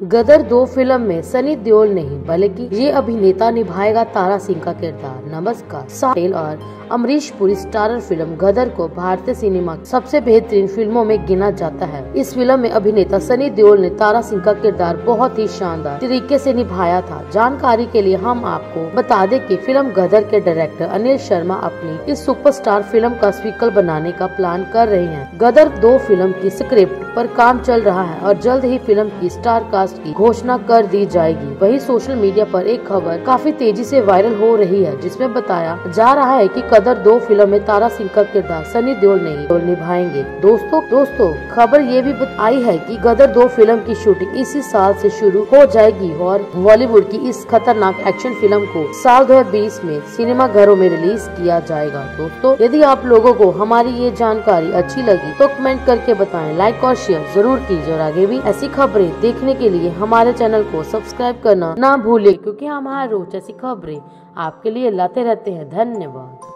गदर दो फ़िल्म में सनी देओल नहीं, बल्कि ये अभिनेता निभाएगा तारा सिंह का किरदार। नमस्कार साहिल और अमरीश पुरी स्टारर फ़िल्म गदर को भारतीय सिनेमा सबसे बेहतरीन फ़िल्मों में गिना जाता है। इस फ़िल्म में अभिनेता सनी देओल ने तारा सिंह का किरदार बहुत ही शानदार तरीके से निभाया था। जानकारी के लिए हम आपको बता दें कि फ़िल्म गदर के डायरेक्टर अनिल शर्मा अपनी इस सुपरस्टार फ़िल्म का स्वीकल बनाने का प्लान कर रहे हैं। गदर दो फ़िल्म की स्क्रिप्ट पर काम चल रहा है और जल्द ही फ़िल्म की स्टार कास्ट की घोषणा कर दी जाएगी। वही सोशल मीडिया पर एक खबर काफ़ी तेज़ी से वायरल हो रही है, जिसमें बताया जा रहा है कि कदर दो फ़िल्म में तारा सिंह का किरदार सनी देओल नहीं निभाएँगे। दोस्तों दोस्तों, खबर ये भी आई है कि गदर दो फ़िल्म की शूटिंग इसी साल से शुरू हो जाएगी और बॉलीवुड की इस खतरनाक एक्शन फ़िल्म को साल 2020 में सिनेमा घरों में रिलीज़ किया जाएगा। दोस्तों, यदि आप लोगों को हमारी ये जानकारी अच्छी लगी तो कमेंट करके बताएँ, लाइक और शेयर ज़रूर कीजिए और आगे भी ऐसी खबरें देखने के लिए हमारे चैनल को सब्सक्राइब करना ना भूले क्यूँकी हमारे रोज ऐसी खबरें आपके लिए लाते रहते हैं। धन्यवाद।